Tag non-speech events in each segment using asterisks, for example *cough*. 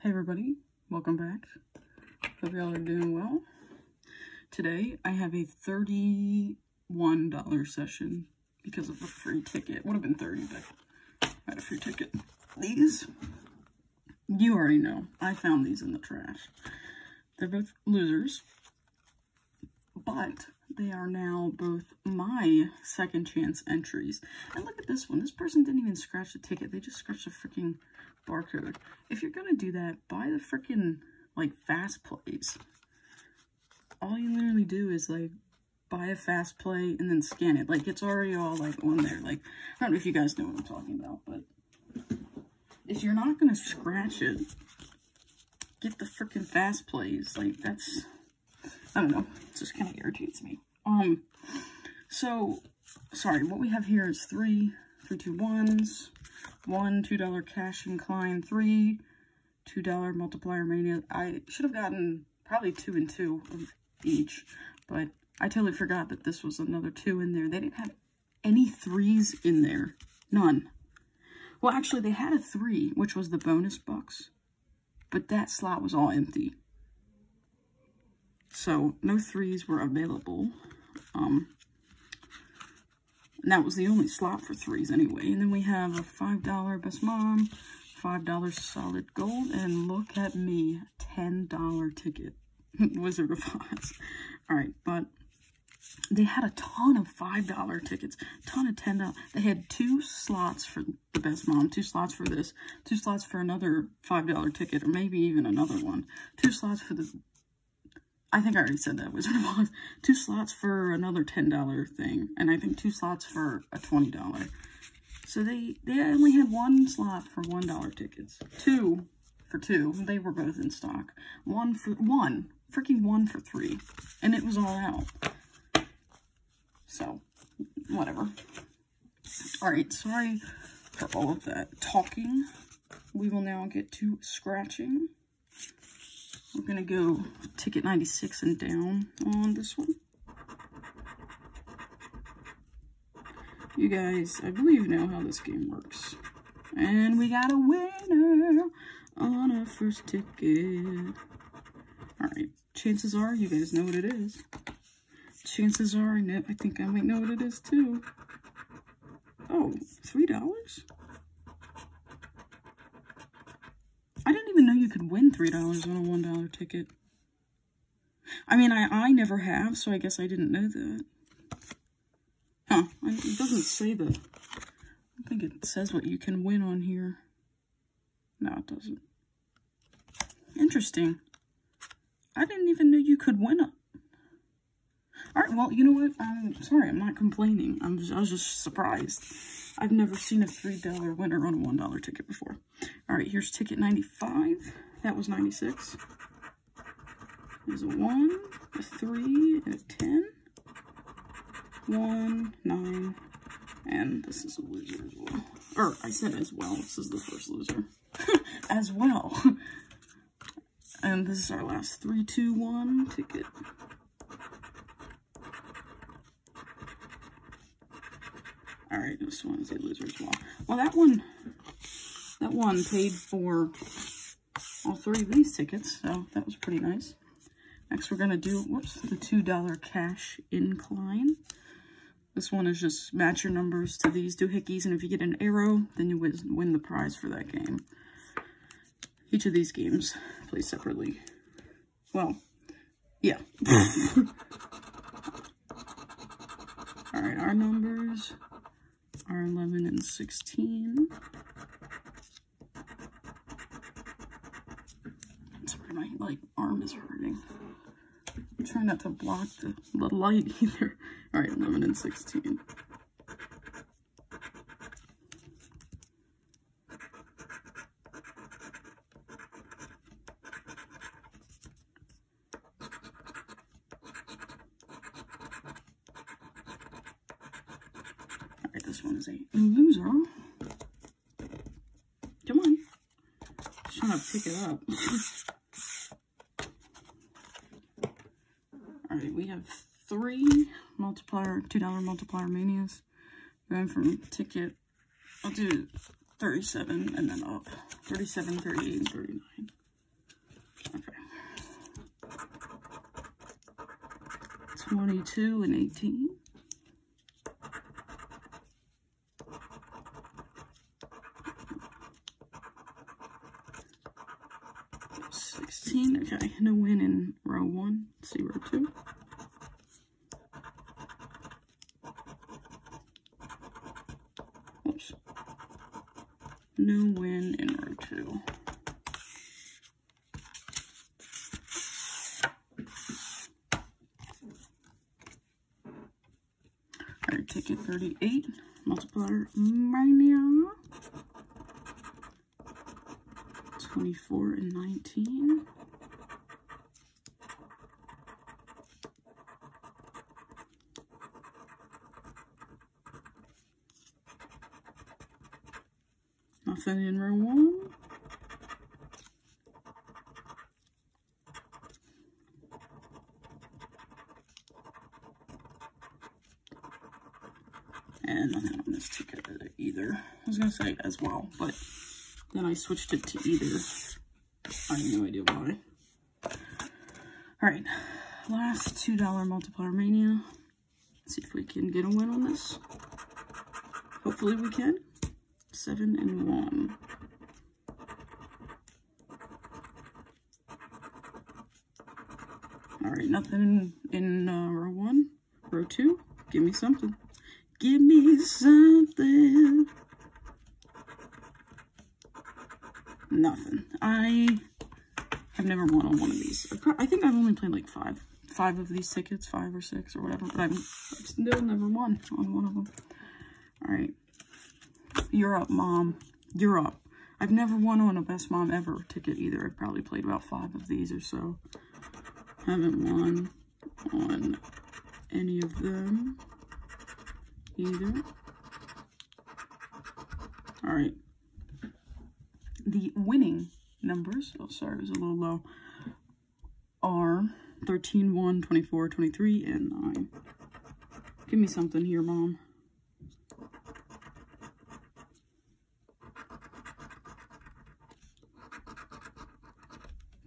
Hey everybody, welcome back. Hope y'all are doing well. Today I have a $31 session because of a free ticket. Would have been 30 but I had a free ticket. These, you already know. I found these in the trash. They're both losers, but they are now both my second chance entries. And look at this one. This person didn't even scratch the ticket. They just scratched a freaking barcode. If you're going to do that, buy the freaking, like, fast plays. All you literally do is, like, buy a fast play and then scan it. Like, it's already all, like, on there. Like, I don't know if you guys know what I'm talking about, but if you're not going to scratch it, get the freaking fast plays. Like, that's, I don't know. It just kind of irritates me. Um, so, sorry, what we have here is three, three, two, ones, one $2 cash incline, three $2 multiplier mania. I should have gotten probably two and two of each, but I totally forgot that this was another two in there. They didn't have any threes in there. None. Well, actually, they had a three, which was the bonus bucks, but that slot was all empty. So, no threes were available. Um, and that was the only slot for threes anyway. And then we have a $5 Best Mom, $5 Solid Gold, and look at me, $10 ticket. *laughs* Wizard of Oz. Alright, but they had a ton of $5 tickets, ton of $10. They had two slots for the Best Mom, two slots for this, two slots for another $5 ticket, or maybe even another one. Two slots for the I think I already said that Wizard of Oz. Two slots for another $10 thing. And I think two slots for a $20. So they, they only had one slot for $1 tickets. Two for two. They were both in stock. One for one. Freaking one for three. And it was all out. So, whatever. Alright, sorry for all of that talking. We will now get to scratching. Going to go ticket 96 and down on this one. You guys, I believe know how this game works. And we got a winner on our first ticket. Alright, chances are you guys know what it is. Chances are I, I think I might know what it is too. Oh, $3? I didn't even know you could win $3 on a $1 ticket. I mean, I, I never have, so I guess I didn't know that. Huh, it doesn't say the... I think it says what you can win on here. No, it doesn't. Interesting. I didn't even know you could win it. Alright, well, you know what? I'm sorry, I'm not complaining. I'm just, I was just surprised. I've never seen a $3 winner on a $1 ticket before. All right, here's ticket 95. That was 96. There's a 1, a 3, and a 10. 1, 9, and this is a loser as well. Or, I said as well. This is the first loser. *laughs* as well. and this is our last 3, 2, 1 ticket. All right, this one is a loser as well. Well, that one, that one paid for all three of these tickets, so that was pretty nice. Next, we're going to do, whoops, the $2 cash incline. This one is just match your numbers to these doohickeys, and if you get an arrow, then you win the prize for that game. Each of these games plays separately. Well, yeah. *laughs* All right, our numbers are 11 and 16. Sorry, my like arm is hurting. I'm trying not to block the, the light *laughs* either. All right, 11 and 16. All right, this one is a loser. Come on. Just trying to pick it up. *laughs* $2 multiplier manias. Going from ticket, I'll do 37 and then up. 37, 38, and 39. Okay. 22 and 18. 16. Okay, no win in row one, zero two. No win in row two. Alright, ticket 38. Multiplier Mania. 24 and 19. Nothing in room one. And nothing on this ticket either. I was gonna say as well, but then I switched it to either. I have no idea why. Alright, last $2 multiplier mania. Let's see if we can get a win on this. Hopefully we can. Seven and one. Alright, nothing in uh, row one. Row two, give me something. Give me something. Nothing. I have never won on one of these. I think I've only played like five. Five of these tickets, five or six or whatever, but I've, I've still never won on one of them. Alright. You're up, Mom. You're up. I've never won on a Best Mom Ever ticket either. I've probably played about five of these or so. Haven't won on any of them either. Alright. The winning numbers, oh sorry, it was a little low, are 13, 1, 24, 23, and 9. Give me something here, Mom.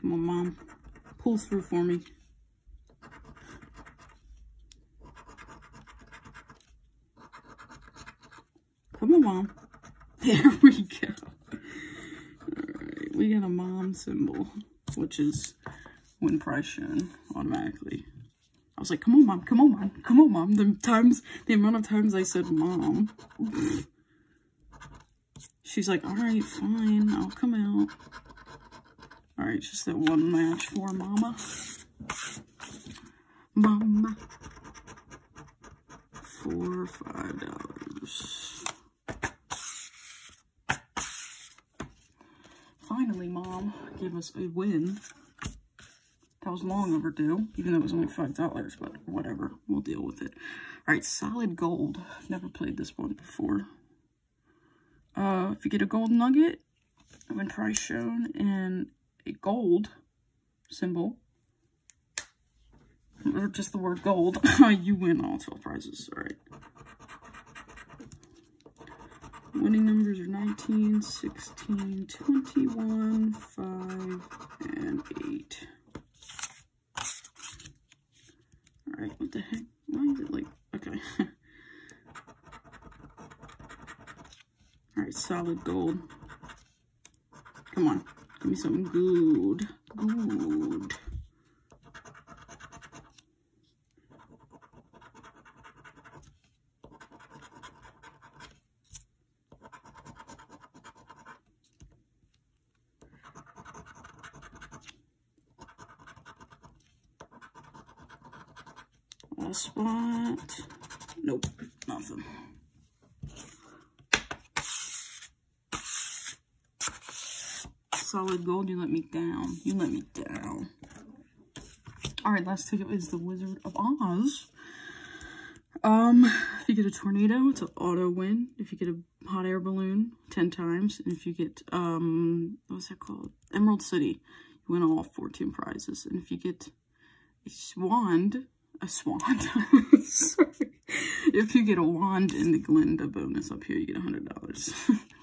Come on, Mom. Pull through for me. Come on, Mom. *laughs* There we go. Alright, we got a mom symbol, which is win shown automatically. I was like, come on, Mom. Come on, Mom. Come on, Mom. The times, the amount of times I said Mom. *laughs* She's like, alright, fine. I'll come out. Alright, just that one match for Mama. Mama. Four or five dollars. Finally, Mom gave us a win. That was long overdue, even though it was only $5, but whatever. We'll deal with it. Alright, Solid Gold. Never played this one before. Uh, if you get a gold nugget, win price shown, and gold symbol, or just the word gold, *laughs* you win all 12 prizes. All right. Winning numbers are 19, 16, 21, 5, and 8. Alright, what the heck? Why is it like... Okay. *laughs* Alright, solid gold. Come on. Give me something good. Good. Last spot. Nope, nothing. Solid gold, you let me down. You let me down. Alright, last ticket is the Wizard of Oz. Um, if you get a tornado, it's an auto win. If you get a hot air balloon, 10 times. And if you get, um, what's that called? Emerald City, you win all 14 prizes. And if you get a swand, a swan. *laughs* Sorry. If you get a wand in the Glinda bonus up here, you get $100. *laughs*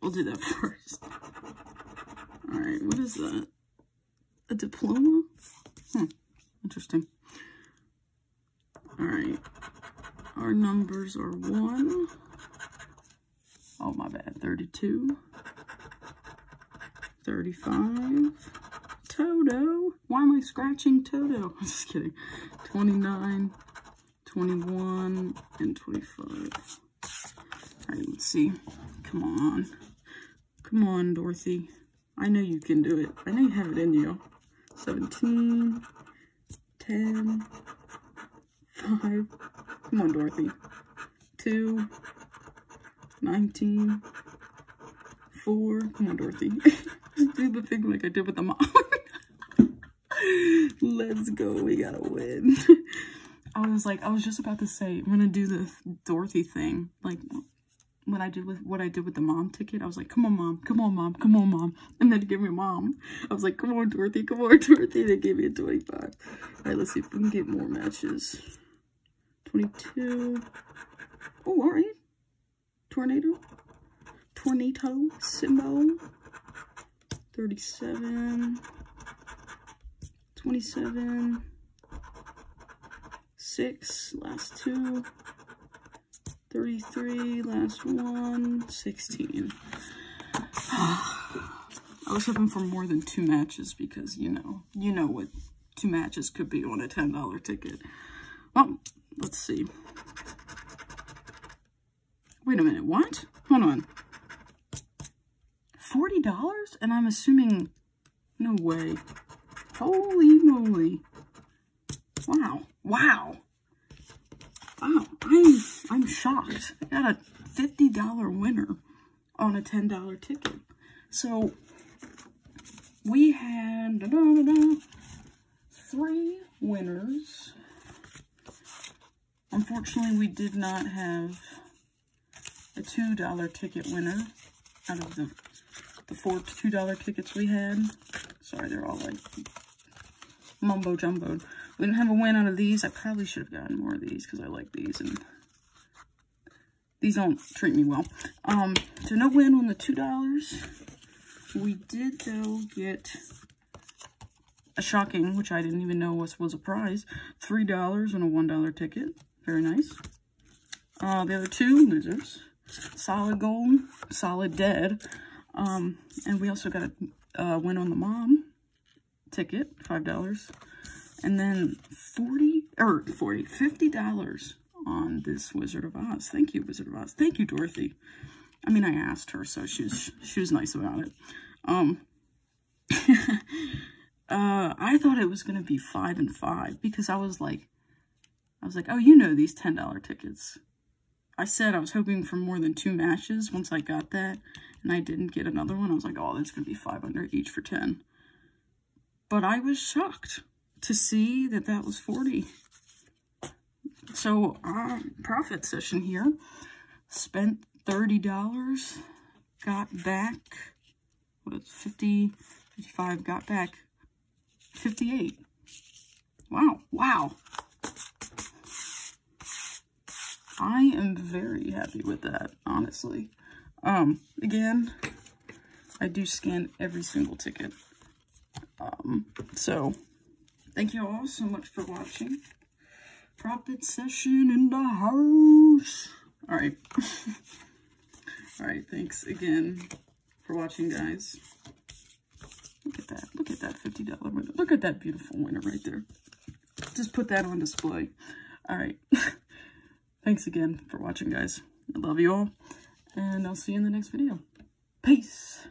we'll do that *laughs* first. Alright, what is that? A diploma? Hmm, interesting. All right. Our numbers are 1. Oh, my bad. 32. 35. Toto. Why am I scratching Toto? *laughs* I'm just kidding. 29, 21, and 25. All right, let's see. Come on. Come on, Dorothy. I know you can do it. I know you have it in you. 17, 10, 5. Come on, Dorothy. 2, 19, 4. Come on, Dorothy. *laughs* Do the thing like I did with the mom. *laughs* Let's go. We gotta win. *laughs* I was like, I was just about to say, I'm gonna do the Dorothy thing. Like, when I did with what I did with the mom ticket, I was like, come on, mom, come on, mom, come on, mom. And then give me mom. I was like, come on, Dorothy, come on, *laughs* Dorothy. They gave me a 25. All right, let's see if we can get more matches. 22. Oh, all right. Tornado. Tornado symbol. 37. 27. 6. Last two. 33, last one, 16. *sighs* I was hoping for more than two matches because, you know, you know what two matches could be on a $10 ticket. Well, let's see. Wait a minute, what? Hold on. $40? And I'm assuming, no way. Holy moly. Wow, wow. Wow, I'm, I'm shocked. I got a $50 winner on a $10 ticket. So, we had da -da -da three winners. Unfortunately, we did not have a $2 ticket winner out of the, the four $2 tickets we had. Sorry, they're all like mumbo jumbo. We didn't have a win out of these. I probably should have gotten more of these because I like these and these don't treat me well. Um, so no win on the $2. We did, though, get a shocking, which I didn't even know was, was a prize, $3 on a $1 ticket. Very nice. Uh, the other two, losers. Solid gold, solid dead. Um, and we also got a uh, win on the mom ticket, $5. And then 40 or 40 $50 on this Wizard of Oz. Thank you, Wizard of Oz. Thank you, Dorothy. I mean, I asked her, so she was, she was nice about it. Um, *laughs* uh, I thought it was going to be five and five because I was like, I was like, oh, you know these $10 tickets. I said I was hoping for more than two matches once I got that, and I didn't get another one. I was like, oh, that's going to be 500 each for 10. But I was shocked to see that that was 40. So, uh, profit session here. Spent $30, got back, what is 50, 55, got back 58. Wow, wow. I am very happy with that, honestly. Um, again, I do scan every single ticket. Um, so, thank you all so much for watching. Profit session in the house. Alright. *laughs* Alright, thanks again for watching, guys. Look at that. Look at that $50 winner. Look at that beautiful winner right there. Just put that on display. Alright. *laughs* thanks again for watching, guys. I love you all. And I'll see you in the next video. Peace.